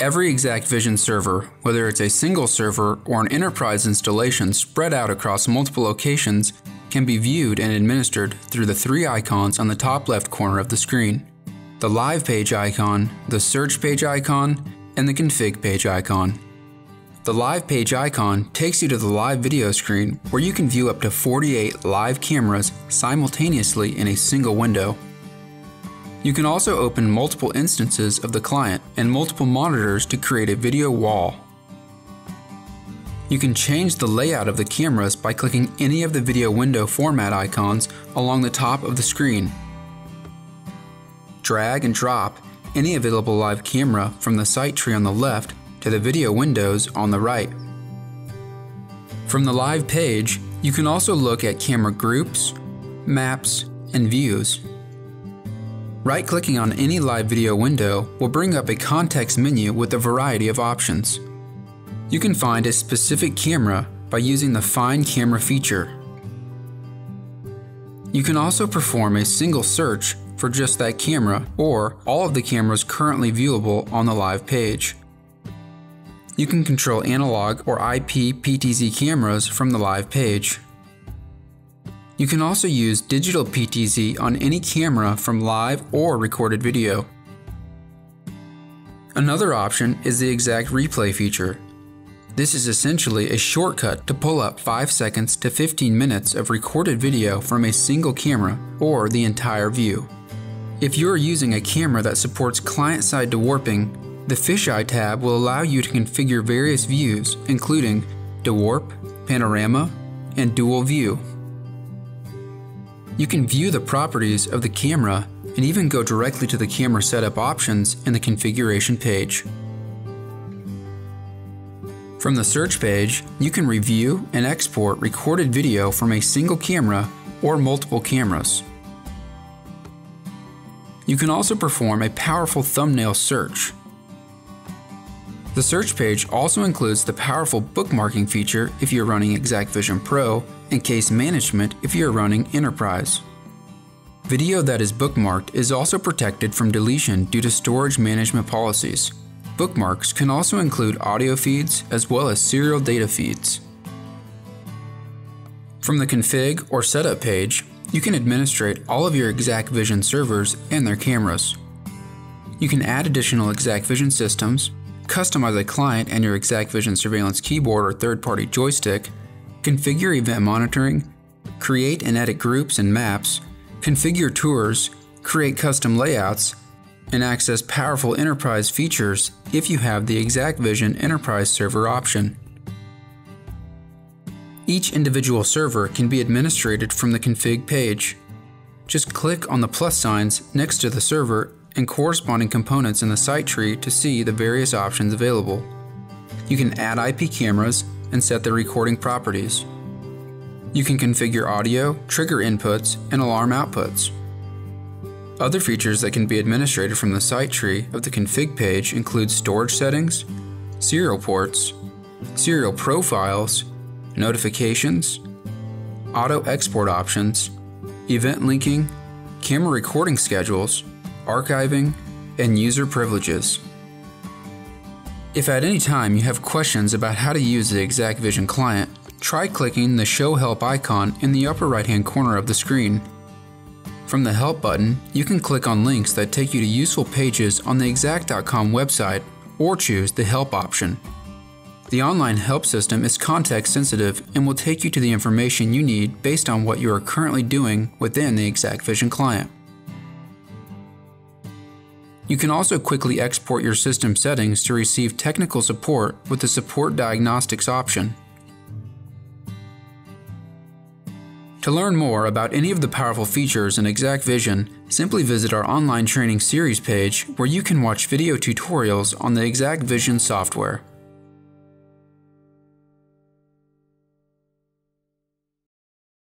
Every exacqVision server, whether it's a single server or an enterprise installation spread out across multiple locations, can be viewed and administered through the three icons on the top left corner of the screen the Live page icon, the Search page icon, and the Config page icon. The Live page icon takes you to the live video screen where you can view up to 48 live cameras simultaneously in a single window. You can also open multiple instances of the client and multiple monitors to create a video wall. You can change the layout of the cameras by clicking any of the video window format icons along the top of the screen. Drag and drop any available live camera from the site tree on the left to the video windows on the right. From the live page, you can also look at camera groups, maps, and views. Right clicking on any live video window will bring up a context menu with a variety of options. You can find a specific camera by using the Find Camera feature. You can also perform a single search for just that camera or all of the cameras currently viewable on the live page. You can control analog or IP PTZ cameras from the live page. You can also use digital PTZ on any camera from live or recorded video. Another option is the exacqReplay feature. This is essentially a shortcut to pull up 5 seconds to 15 minutes of recorded video from a single camera or the entire view. If you are using a camera that supports client-side dewarping, the Fisheye tab will allow you to configure various views, including dewarp, panorama, and dual view. You can view the properties of the camera and even go directly to the camera setup options in the configuration page. From the search page, you can review and export recorded video from a single camera or multiple cameras. You can also perform a powerful thumbnail search. The search page also includes the powerful bookmarking feature if you're running exacqVision Pro and case management if you're running Enterprise. Video that is bookmarked is also protected from deletion due to storage management policies. Bookmarks can also include audio feeds as well as serial data feeds. From the config or setup page, you can administrate all of your exacqVision servers and their cameras. You can add additional exacqVision systems, customize a client and your exacqVision surveillance keyboard or third-party joystick, configure event monitoring, create and edit groups and maps, configure tours, create custom layouts, and access powerful enterprise features if you have the exacqVision Enterprise Server option. Each individual server can be administrated from the config page. Just click on the plus signs next to the server and corresponding components in the site tree to see the various options available. You can add IP cameras and set their recording properties. You can configure audio, trigger inputs, and alarm outputs. Other features that can be administrated from the site tree of the config page include storage settings, serial ports, serial profiles, notifications, auto export options, event linking, camera recording schedules, archiving, and user privileges. If at any time you have questions about how to use the exacqVision client, try clicking the Show Help icon in the upper right hand corner of the screen. From the Help button, you can click on links that take you to useful pages on the exacq.com website or choose the Help option. The online help system is context sensitive and will take you to the information you need based on what you are currently doing within the exacqVision client. You can also quickly export your system settings to receive technical support with the Support Diagnostics option. To learn more about any of the powerful features in exacqVision, simply visit our online training series page where you can watch video tutorials on the exacqVision software.